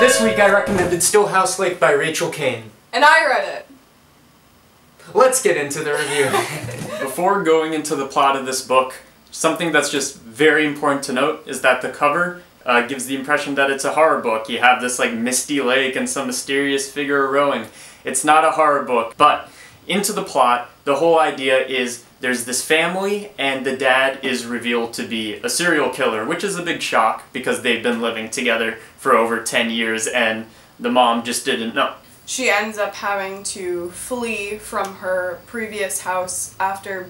This week I recommended Stillhouse Lake by Rachel Caine. And I read it. Let's get into the review. Before going into the plot of this book, something that's just very important to note is that the cover uh, gives the impression that it's a horror book. You have this like misty lake and some mysterious figure rowing. It's not a horror book, but into the plot, the whole idea is there's this family and the dad is revealed to be a serial killer, which is a big shock because they've been living together for over 10 years and the mom just didn't know. She ends up having to flee from her previous house after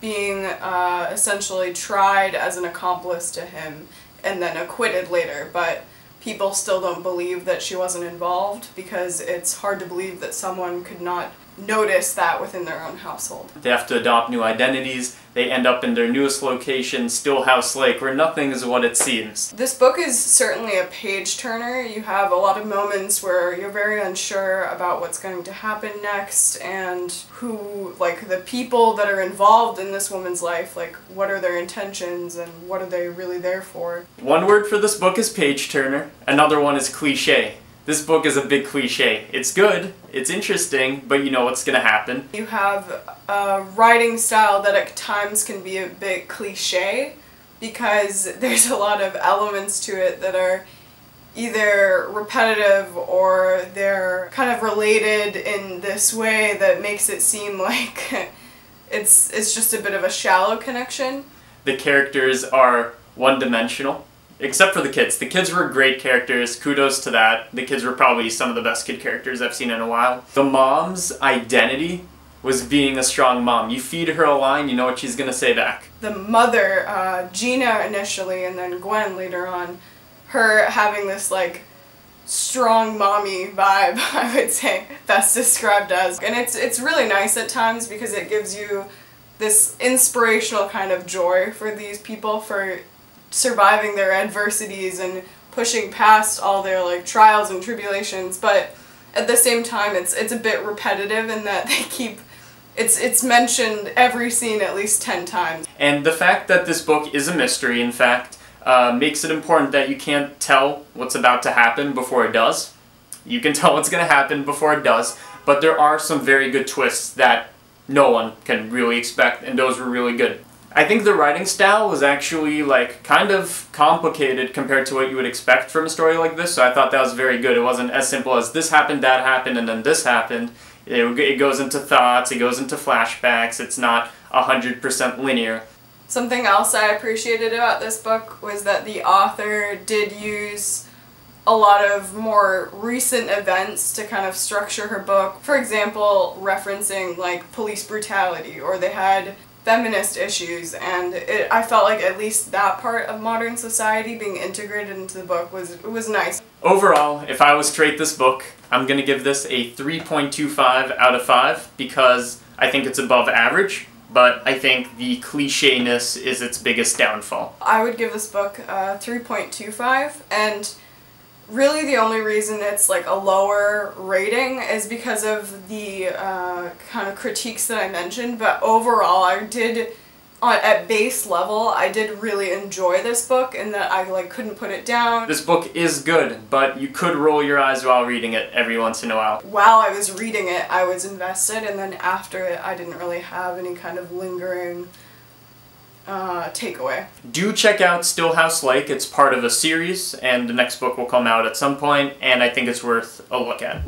being uh, essentially tried as an accomplice to him and then acquitted later, but people still don't believe that she wasn't involved because it's hard to believe that someone could not notice that within their own household. They have to adopt new identities. They end up in their newest location, Stillhouse Lake, where nothing is what it seems. This book is certainly a page turner. You have a lot of moments where you're very unsure about what's going to happen next and who, like, the people that are involved in this woman's life, like, what are their intentions and what are they really there for. One word for this book is page turner, another one is cliche. This book is a big cliche. It's good, it's interesting, but you know what's gonna happen. You have a writing style that at times can be a bit cliche because there's a lot of elements to it that are either repetitive or they're kind of related in this way that makes it seem like it's it's just a bit of a shallow connection. The characters are one-dimensional except for the kids. The kids were great characters. Kudos to that. The kids were probably some of the best kid characters I've seen in a while. The mom's identity was being a strong mom. You feed her a line, you know what she's gonna say back. The mother, uh, Gina initially, and then Gwen later on, her having this like strong mommy vibe, I would say that's described as. And it's it's really nice at times because it gives you this inspirational kind of joy for these people for surviving their adversities and pushing past all their like trials and tribulations but at the same time it's it's a bit repetitive in that they keep it's it's mentioned every scene at least 10 times. And the fact that this book is a mystery in fact uh, makes it important that you can't tell what's about to happen before it does. You can tell what's going to happen before it does but there are some very good twists that no one can really expect and those were really good I think the writing style was actually like kind of complicated compared to what you would expect from a story like this, so I thought that was very good. It wasn't as simple as this happened, that happened, and then this happened. It, it goes into thoughts, it goes into flashbacks, it's not 100% linear. Something else I appreciated about this book was that the author did use a lot of more recent events to kind of structure her book. For example, referencing like police brutality, or they had feminist issues and it, I felt like at least that part of modern society being integrated into the book was was nice. Overall, if I was to rate this book, I'm going to give this a 3.25 out of 5 because I think it's above average, but I think the clichéness is its biggest downfall. I would give this book uh, a 3.25 and really the only reason it's like a lower rating is because of the uh, kind of critiques that I mentioned but overall I did on, at base level I did really enjoy this book and that I like couldn't put it down. This book is good but you could roll your eyes while reading it every once in a while. While I was reading it I was invested and then after it I didn't really have any kind of lingering uh, takeaway. Do check out Stillhouse Lake. It's part of a series, and the next book will come out at some point, and I think it's worth a look at.